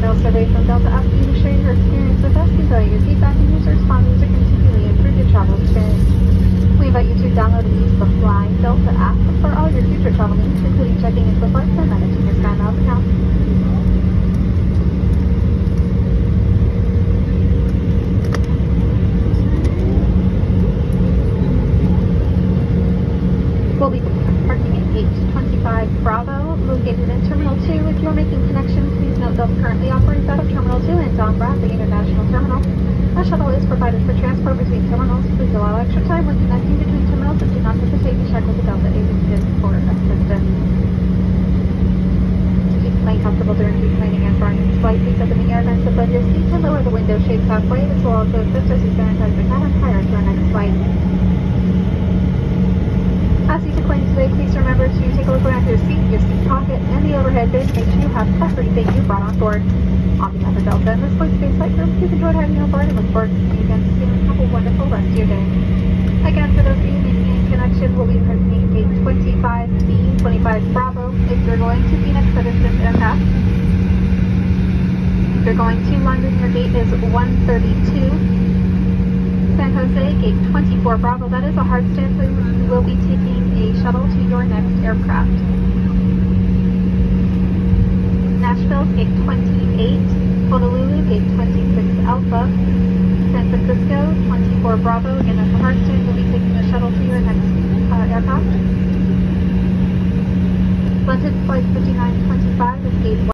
receive survey from Delta asking to share your experience with us. We value feedback and user responses to continually improve your travel experience. We invite you to download and use the Fly Delta app for all your future travel needs, including checking into flights and managing your SkyMiles account. We'll be parking at gate 25 Bravo, located in Terminal 2. If you're making connections, please note Delta operates out Terminal 2 and Tom Bradley International Terminal. A shuttle is provided for transport between terminals. Please allow extra time when connecting between terminals and do not hesitate to check with the Delta agent for assistance. To keep the plane comfortable during deplaning and burning please open the air vents above your seats and lower the window shades halfway. This will also assist as you sanitize your cabin prior to our next flight. As you decline today, please remember take a your seat, your seat pocket, and the overhead bin. Make sure you have everything you brought on board. On behalf of Delta and the Sports Space Flight Group, we've enjoyed having you on board and look forward to seeing you again soon. Have a wonderful rest of your day. Again, for those of you making a connection, we'll be parking gate 25B, 25 Bravo, if you're going to Phoenix this aircraft. If you're going to London, your gate is 132. San Jose, gate 24 Bravo. That is a hard stand, so you will be taking a shuttle to your next aircraft. Nashville, gate 28. Honolulu, gate 26 Alpha. San Francisco, 24 Bravo. Again, that's a hard stand. You'll be taking a shuttle to your next uh, aircraft. London, flight 5925 is gate